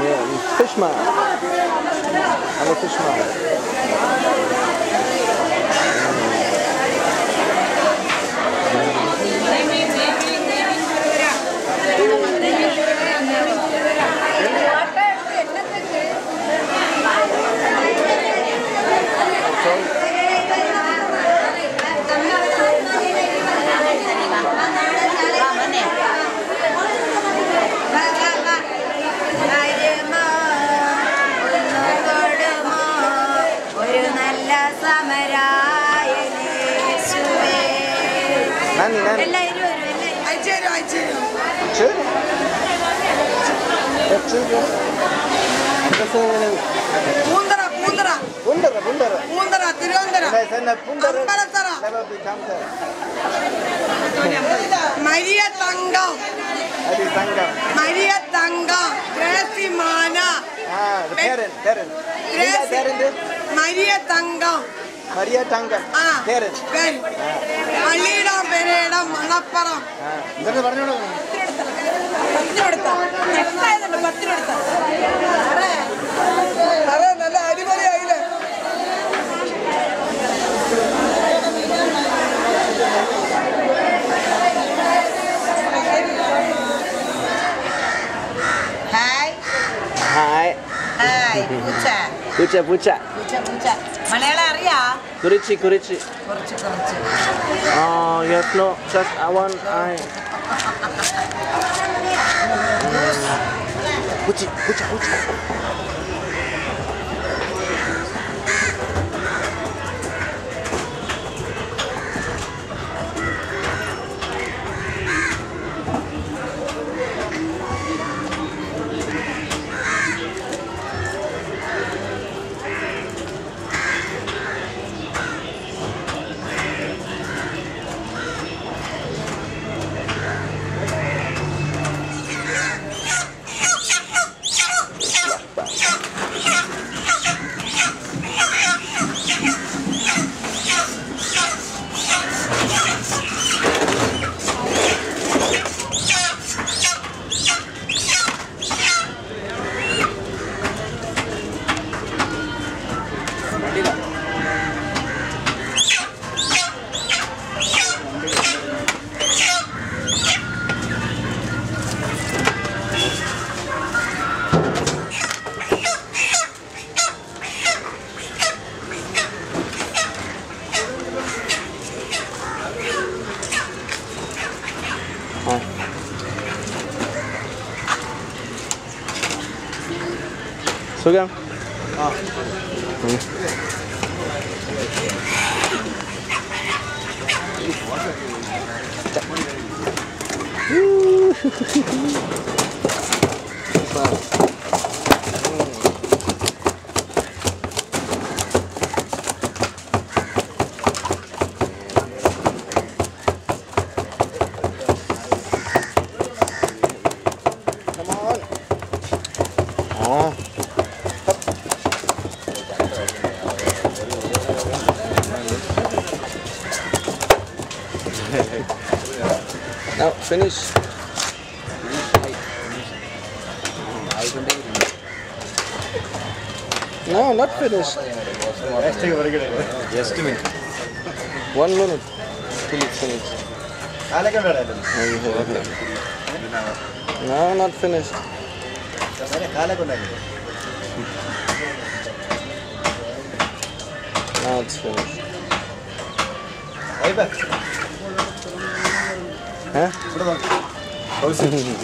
Yeah, fish man. I'm a fish നന്ദി നന്ദി Poonthara Poonthara. Poonthara Poonthara. Poonthara Thiruvananthapuram. Ambalathara. Maria തങ്കം. Maria തങ്കം. ഗ്രേസിമാന മരിയ തങ്കം. Maria Tanga. ആ Parent. പെൺ പള്ളിയിടം പെരയിടം മണപ്പുറം ആ ഇതൊക്കെ പറഞ്ഞോളൂ അതെ നല്ല അടിപൊളിയായില്ലേ ഹായ് ഹായ് ഹായ് പൂച്ച പൂച്ച പൂച്ച പൂച്ച പൂച്ച മലയാളം അറിയാ കുറിച്ചി കുറിച്ചി കുറച്ച് കുറച്ച് Oh, yes, no, just I want I. 这个啊。嗯嗯。finish. No, not finished. Just a minute. One minute. Fully finished. No, not finished. Now it's finished. 예? 그러면 넣을 수 있지.